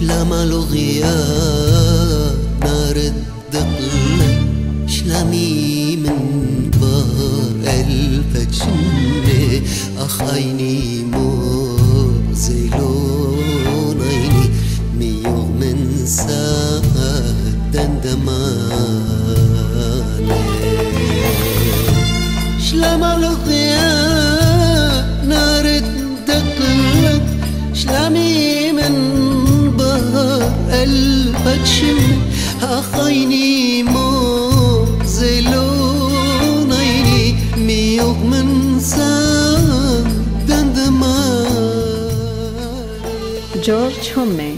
شلما لغيا نار الدقلة شلامي من بار الفتشنة أخيني موزيلون أخيني موزيلون عيني ميو من دندمانة جورج همي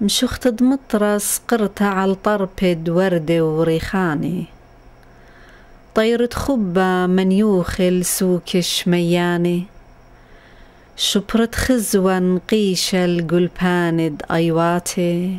مشوخت مطرس قرتها على طربد وردة وريخاني. طيرة خبة منيوخل سوك شمياني. شبرت خزوة نقيشة القلباند أيواتي.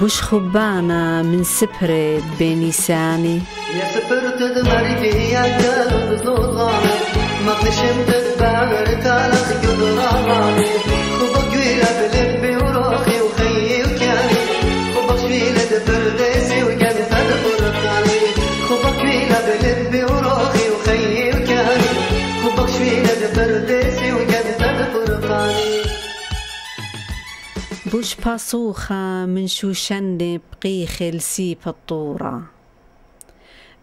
بوش خبانة من سبرد بنيساني يا سفرت دمرتي يا قلب ضغاني ما قشمت تبعر تالت قدراني خبك ويلا بلبي بوش باصوخة من شوشن بقيخ السيب الطورة.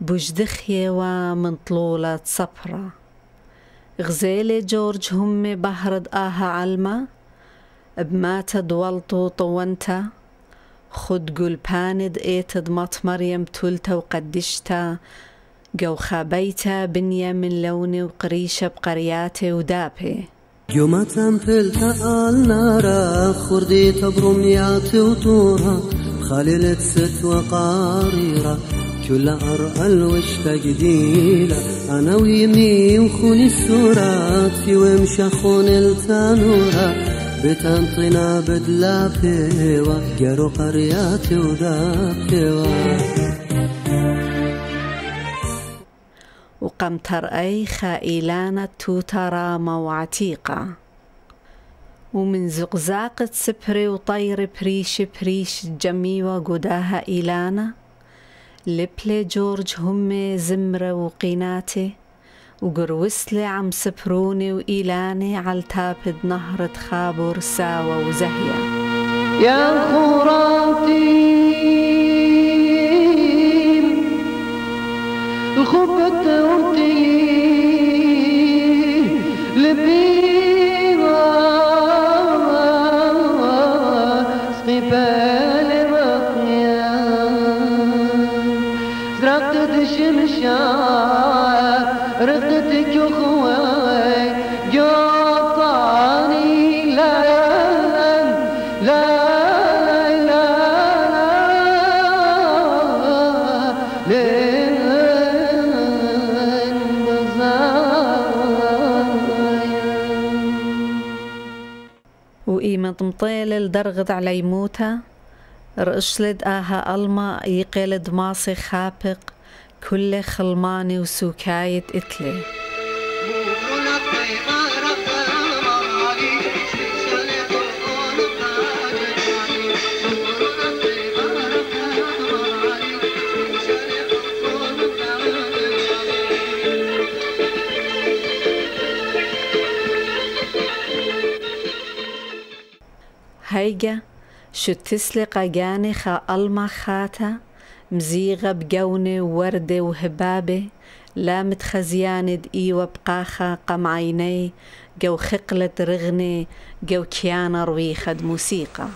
بوش دخية ومن طلولة صفرة غزالة جورج هم بهرد آها علمة بمات دولتو طونتا. خد قول باند إيتد مط مريم تلتا وقدشتا. جو خابيتا بنية من لوني وقريشة بقرياتي ودابي. يوم تنفل النار خردي تبرميات وطورها خليلة ست وقاريرة كل أرأى الوشفة جديلة أنا ويمي وخوني السورات ومشى خون التانورة بتنطينا بدلا بيوة جرو قرياتي ودابيوة وقمتر أي خائلانة توترامة وعتيقة ومن زقزاقة سبري وطير بريش بريش جميوة قداها إيلانا لبلي جورج هم زمرة وقيناتي. وقروسلي عم سبروني وإيلاني عالتابد نهرة خابور ساوة وزهية يا خراتي الخبت ورتي لبيها مطيل الدرغد على يموتها رقشلد آها ألما يقلد ماصي خابق كل خلماني وسوكاية إتلي. هيجا شو تسلق ألما خاتا مزيغة بجونة ووردة وهبابة لا متخزياند إيوة بقاخة قم عيني جو خقلة رغنة جو كيانا رويخة موسيقى.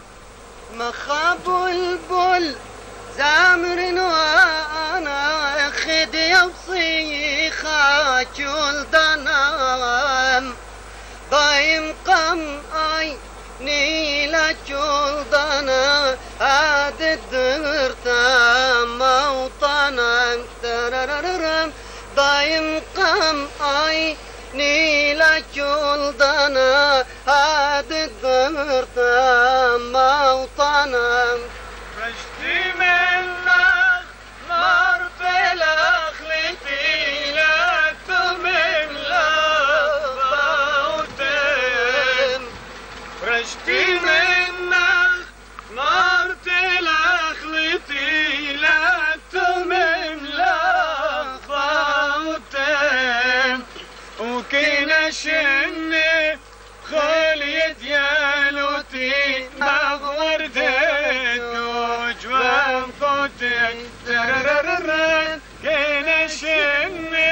مخاب البل زامر وأنا خدي وصيخة جول دنام بايم قم اي نيلة جول دنا هاد الدهر تام موطنا تررررم دايم قم عيني لك يلدنا شني خليت يا لوتي مغور دوج وانفوتك تررررن كنا شني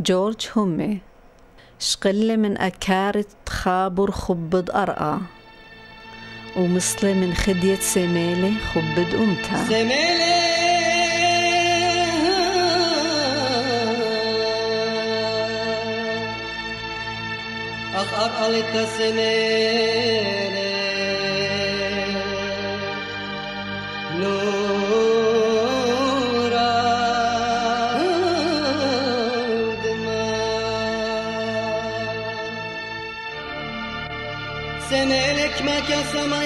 جورج همي شقلة من أكارت خابر خبد أرقى ومصلة من خدية سميلة خبد أمتا سميلة أخ أقلت سميلة نورا. دماء سمالك ما يرسمى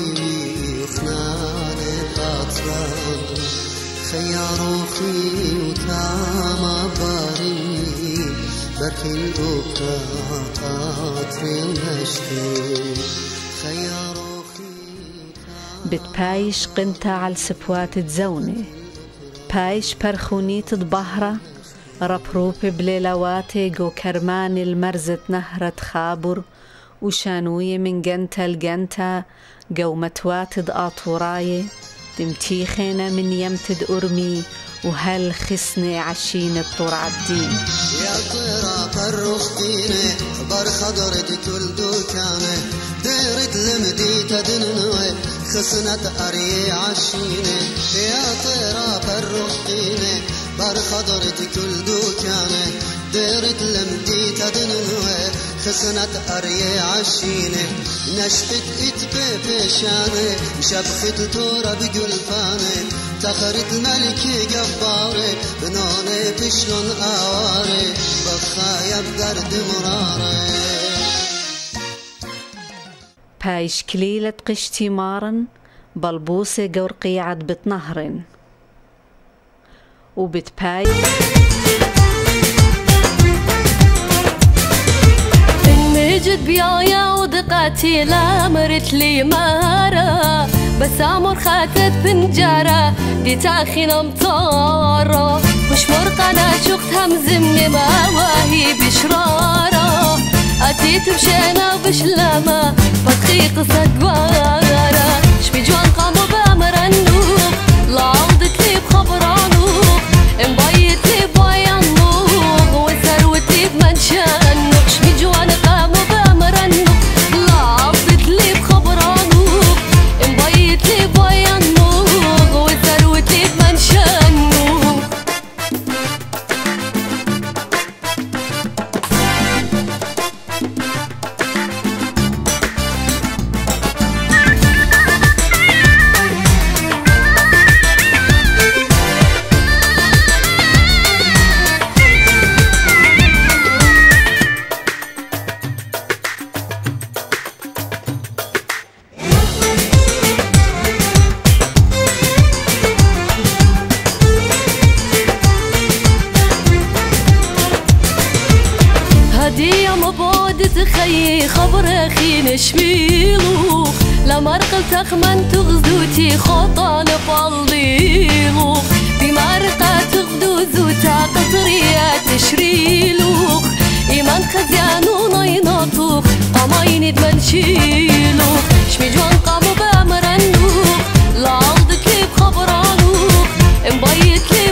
خياروخي خياروخي بتبايش قنتا على سبوات تزوني. بايش برخوني تضبهرة. ربروب بليلواتي جو كرمان المرزة نهرة خابر وشانوية من جنتا لجنتا جو متواتد آطوراية تمتيخينا من يمتد أرمي وهل خسني عشين الطور عالدين يا طيرة فرختيني بر خضرت كل دوكاني ديرت لمدي تدنوي خسنت أري عشيني. يا طيرة فرختيني بر خضرت كل خسنت أري عشيني نشفت إتبي بشاني شبخت تورا بقلفاني تخرت ملكي جباري بنوني بشلون آواري بخايب قرد مراري بايش كليلة قشتي مارن بلبوسة قورقي عد بتنهرن وبتباي المجد بيايا ودقاتي لا مرت لي مارا بس أمر خاتت بنجارة دي تاخي مطارة مش مرقنا شخت همزمني ما واهي بشرارة. أتيت بشينا وبشلامة فتخي قصة قوارة بالو لما رقلت خمن تغزوتي خطا نفالضيلو بمارقة تغدو زوتا قطرية تشريلو. إيمان خزيان ونينطوخ قماين يدمن شيلو. شمي جوان قامو بأمرنوخ لعالدك لي بخبرانوخ مبيت لي